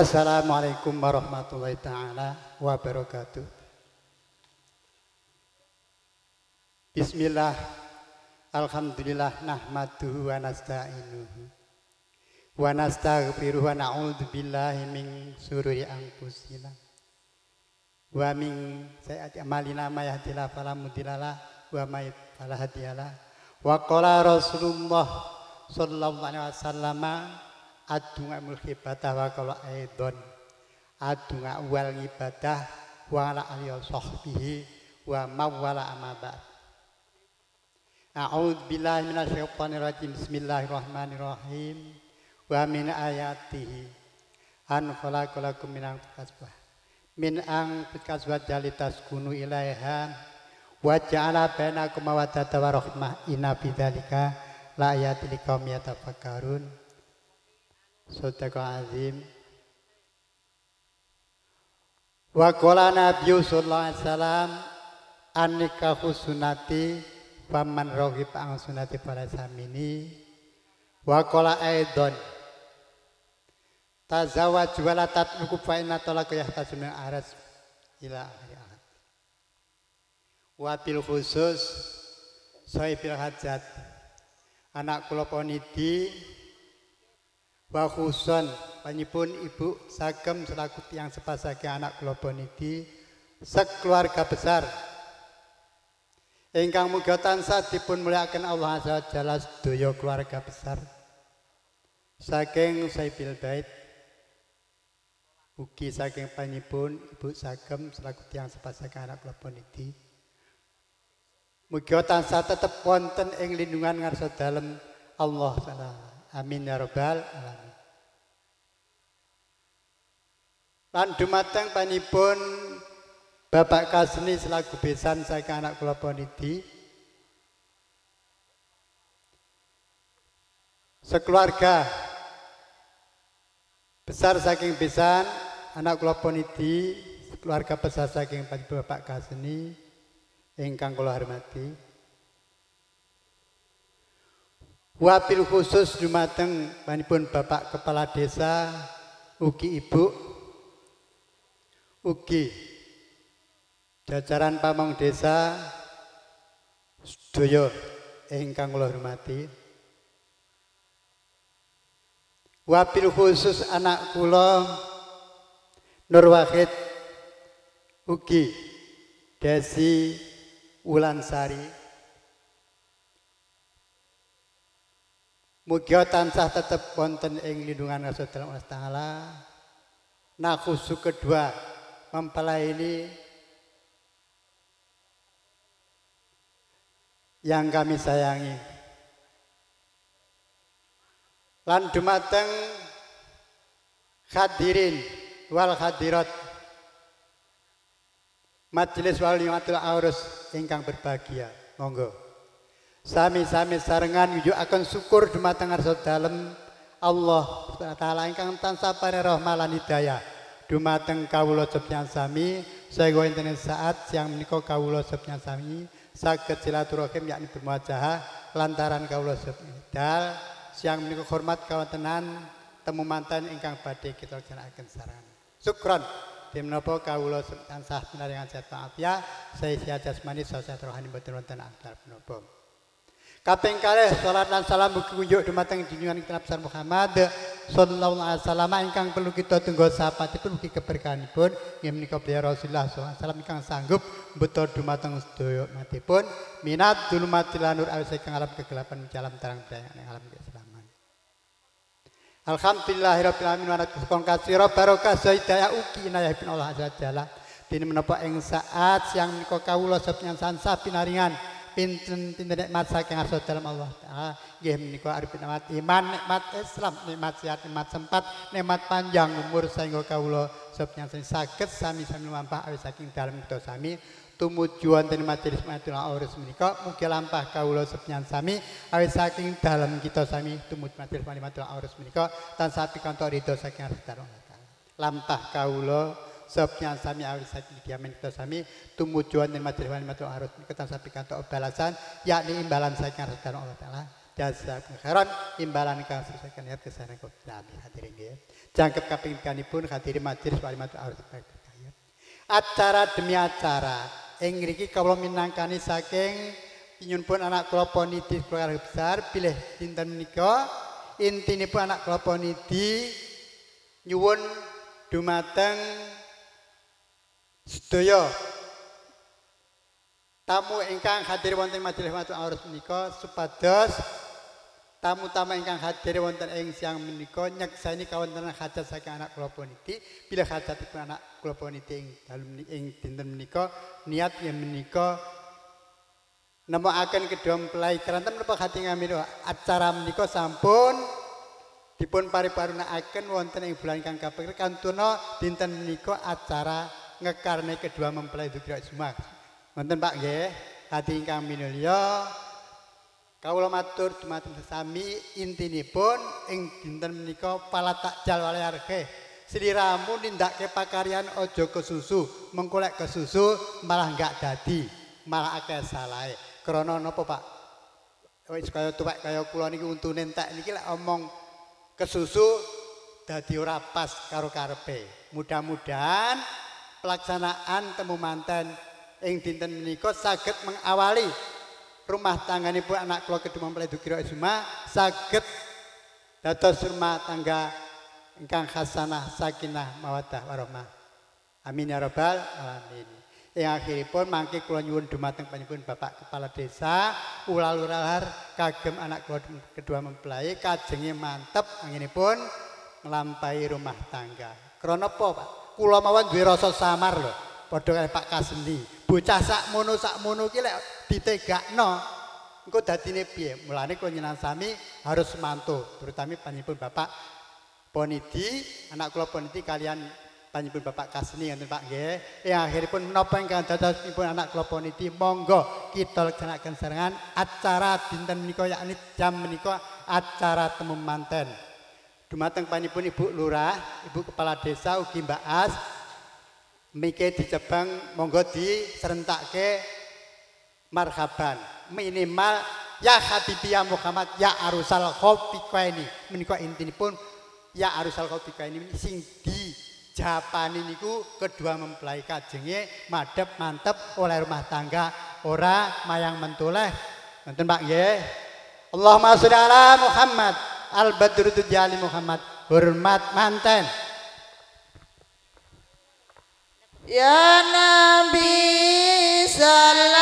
Assalamualaikum warahmatullahi taala wabarakatuh. Bismillah. Alhamdulillah nahmaduhu wa nasta'inuhu. Wa nastaghfiruhu wa na'udzu billahi min syururi anfusina. Wa min sayyiati amalina may yahdihillahu fala mudhillalah wa may fala. Wa qala Rasulullah sallallahu alaihi wasallam adunga mulki ibadah wa qala aidon. Adunga wal ibadah wa ala alihi sahbihi wa mawala amma ba'd. A'udzu billahi minasyaitonir rajim. Bismillahirrahmanirrahim. Wa min ayatihi. An khalaqalakum min kasbah min ang kasbah jalitas kunu ilaiha. Wa ja'ala bainakum mawaddata wa rahmah. Inna bidzalika la ayatil liqaumin yatafakkarun Sadaqah azim. Wa qala Nabi sallallahu alaihi wasallam annikahu sunati faman rohib ang sunati para samini. Wa qala aidon tazawwaj wala tatluku fa inna talaka yahtasu min aras ila akhir ahad. Wa bil khusus sahibil hajat. Anak kula ponidi wa khuson panipun ibu sagem selaku tiang sepasake anak kula ponidi sekeluarga besar. Ingkang muga tansah dipun mulyakaken Allah azza wajalla sedaya keluarga besar. Saking Saibil Bait ugi saking panipun ibu sagem selaku tiang sepasake anak kula ponidi muga tansah tetep wonten ing lindungan ngarsa dalem Allah taala Amin ya rabbal alamin. Lan dumateng panipun Bapak Kasni selaku besan saya anak kula ponidi. Sekeluarga besar saking besan anak kula ponidi, keluarga besar saking Bapak Kasni ingkang kula hormati. Wabil khusus dumateng panipun Bapak Kepala Desa, ugi Ibu, ugi jajaran pamong desa, sedaya ingkang kula hormati. Wabil khusus anak kula Nur Wahid ugi Desi Ulansari Mugia tansah tetap wonten ing lindungan Allah Taala. Nah khusus kedua mempelai ini yang kami sayangi. Lan dumateng hadirin wal hadirat majelis wal yumatul aurus ingkang berbahagia. Monggo. Sami-sami sarengan yujuk akan syukur dumateng ngarsa dalem. Allah taala ingkang tansah pare rahmah lan hidayah. Dumateng kawula sepyan sami. Saya enten saat siang menika kawula sepyan sami saged silaturahim yakni bermuajah lantaran kawula sepyan siang menika hormat kawontenan temu mantan ingkang badhe kita jenakaken saran. Syukron. Di menapa kawula tansah pinaringan sehat ya. Saya sihat jasmani sehat rohani boten wonten akal menapa Kaping kalih salat lan salam kunjuk dumateng junjungan kita besar Muhammad sallallahu alaihi wasallam ingkang perlu kita tunggu sapatipun mugi keberkahanipun. Inggih menika beliau Rasulullah sallallahu alaihi wasallam ingkang sanggup betul dumateng sedaya matipun minat dulumat lanur awis ingkang alam kegelapan jalan terang terang alam keislaman. Alhamdulillahirabbil alamin wa nakon kasira barokah hidayah uki inayahipun Allah azza wajalla. Dene menapa ing saat siang menika kawula sepyan sansa pinaringan pinten pinten nikmat saking arsa dalam Allah taala. Nggih menika arep nikmat iman nikmat Islam nikmat sehat nikmat sempat nikmat panjang umur sehingga kawula. Sing saged sami-sami lampah awis saking dalem kita sami. Tumuju wonten majelis matul aurus menika mugi lampah kawula sepyan sami awis saking dalem kita sami. Tumuju majelis matul aurus menika tansah pikantuk ridho saking arsa dalam lampah kawula Sopnya sami awis saking diamen kita sami tumujuan dan majelis matul arus kita sapi kantor balasan yakni imbalan saking sedherek Allah taala. Jasa khairan imbalan kang sesakan ya kesana kau nabi hadirin nggih jangkep kapingkanipun hadirin majelis walimatul aurus acara demi acara. Ing mriki kawula minangkani saking pun anak kula ponidi keluarga besar pilih dinten menika. Intinipun anak kula ponidi nyuwun dumateng sedaya tamu ingkang hadir wonten majelis matur aurus menika supados tamu-tamu ingkang hadir wonten ing siang menika nyekseni kawontenan hajat saking anak kula puniki bila hajatipun anak kula puniki ing dalem ing dinten menika niat yen menika nemokaken kedua mempelai keranten menapa hati ngamin acara menika sampun dipun pariparunakaken wonten ing bulan kang kaping kantuna dinten menika acara ngekarne kedua mempelai Dukira Sumak Wonten Pak nggih, hati ingkang minulya kawula matur dumateng sami intinipun ing dinten menika pala takjal wali arge. Sliramu nindakke pakaryan aja kesusu, mengko lek kesusu malah enggak dadi, malah akeh salahe. Krana napa Pak? Wis kaya tuwek kaya kula niki untune entek niki lek omong kesusu dadi ora pas karo karepe. Mudah-mudahan pelaksanaan temu manten ing dinten menika saged mengawali rumah tangganipun anak kula mempelai Dukira Isma saged dados rumah tangga ingkang hasanah sakinah mawaddah warahmah. Amin ya rabbal alamin. Ing akhiripun mangke kula nyuwun dumateng panjenengan Bapak Kepala Desa ulaluralar kagem anak kula kedua mempelai kajenge mantep anginipun nglampahi rumah tangga. Krana apa, Pak? Kula mawon duwe rasa samar lho. Padha kaya Pak Kaseni. bocah sakmono sakmono ki lek ditegakno engko dadine piye? Mulane kula nyenan sami harus mantu terutama panjenengan Bapak Ponidi. Anak kula Ponidi kalian panjenengan Bapak Kasni ngoten Pak nggih. Ya akhiripun menapa ingkang dados pun anak kula Ponidi? Monggo kita laksanaken serangan acara dinten menika yakni jam menika acara temu manten dumateng panjenengan Ibu Lurah Ibu Kepala Desa ugi Mbak As. Mike dijebang monggo diserentake marhaban. Minimal ya Habibi ya Muhammad ya arusal khofika ini. Menika intinipun ya arusal khofika ini sing di Japani niku kedua mempelai kajenge madep mantep oleh rumah tangga. Ora mayang mentoleh nonton Pak nggih? Allahumma sholli ala Muhammad al badru jali Muhammad. Hormat manten Ya Nabi salam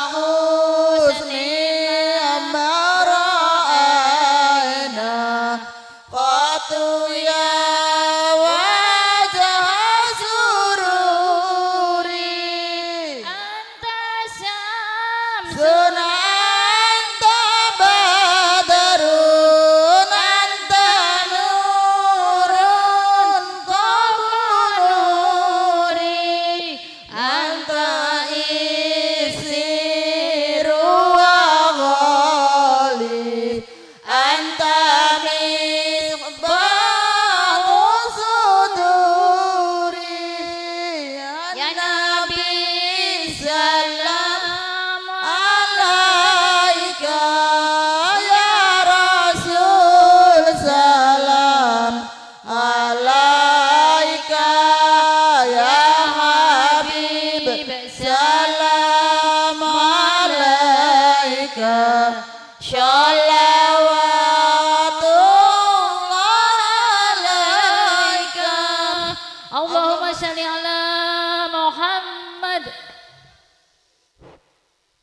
Abu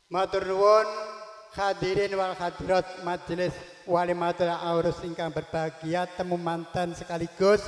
Matur nuwun hadirin wal hadirat majelis walimatul aurus ingkang berbahagia temu mantan sekaligus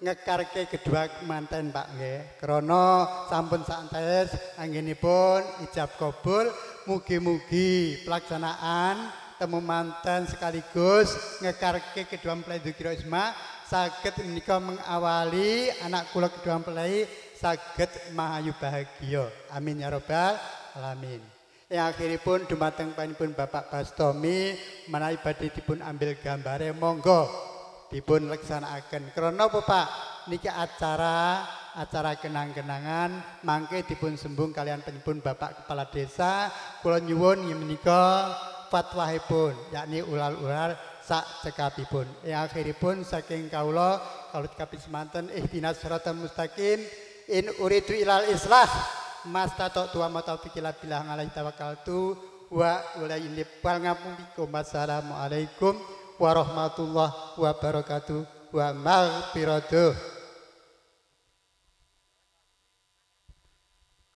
ngekarke kedua mantan Pak nggih. Krana sampun santes anggenipun ijab kabul mugi-mugi pelaksanaan temu mantan sekaligus ngekarke kedua mempelai Dzikra Isma saged menika mengawali anak kula kedua mempelai saged mahayu bahagia. Amin ya rabbal alamin. Yang akhiripun dumateng panipun Bapak Bastomi menawi badhe dipun ambil gambare monggo dipun leksanakaken. Krana apa Pak? Niki acara acara kenang-kenangan mangke dipun sembung kalian penipun Bapak Kepala Desa kula nyuwun menika fatwahipun yakni ulal-ulal sak cekapipun. Yang akhiripun saking kaula kalut kapis manten ihdinas siratal mustaqim in uridu ilal islah mastato tua mataufikila bilah alaihi tawakkaltu wa ulayni wal ngapunten wassalamualaikum warahmatullahi wabarakatuh. Wa maghfiratuh